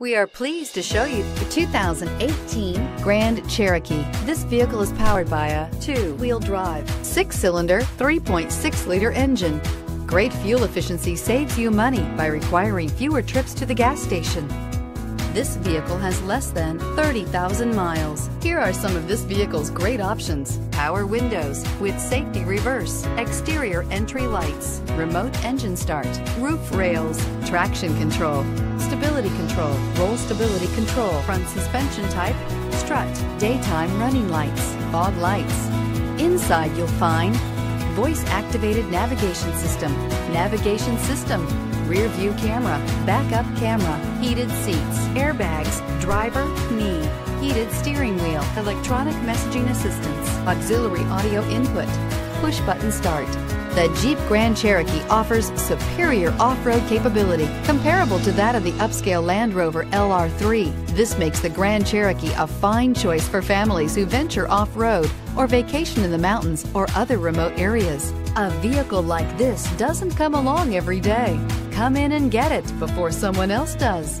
We are pleased to show you the 2018 Grand Cherokee. This vehicle is powered by a two-wheel drive, six-cylinder, 3.6-liter engine. Great fuel efficiency saves you money by requiring fewer trips to the gas station. This vehicle has less than 30,000 miles. Here are some of this vehicle's great options. Power windows with safety reverse, exterior entry lights, remote engine start, roof rails, traction control, stability control, roll stability control, front suspension type, strut, daytime running lights, fog lights. Inside you'll find voice activated navigation system, navigation system, rear view camera, backup camera, heated seats, airbags, driver, knee, heated steering wheel, electronic messaging assistance, auxiliary audio input, push button start. The Jeep Grand Cherokee offers superior off-road capability comparable to that of the upscale Land Rover LR3. This makes the Grand Cherokee a fine choice for families who venture off-road or vacation in the mountains or other remote areas. A vehicle like this doesn't come along every day. Come in and get it before someone else does.